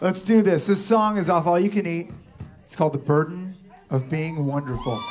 Let's do this. This song is off All You Can Eat. It's called The Burden of Being Wonderful.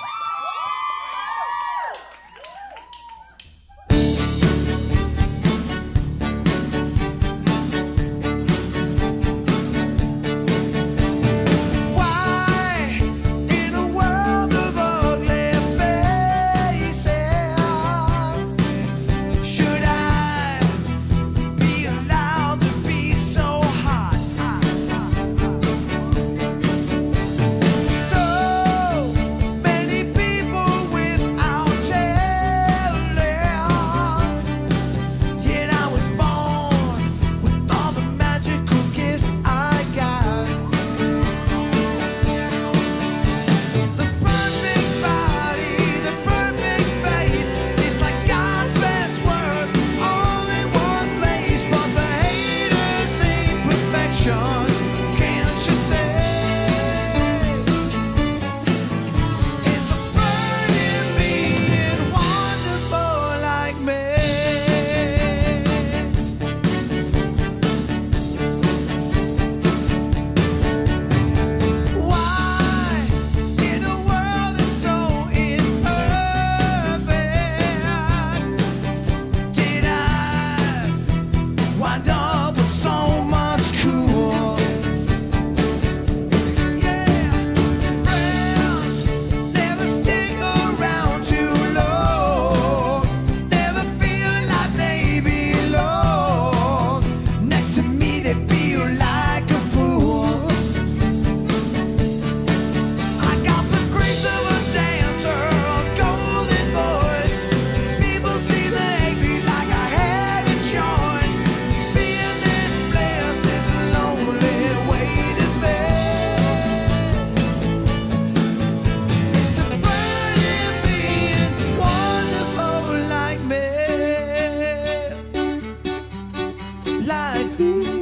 like. Ooh.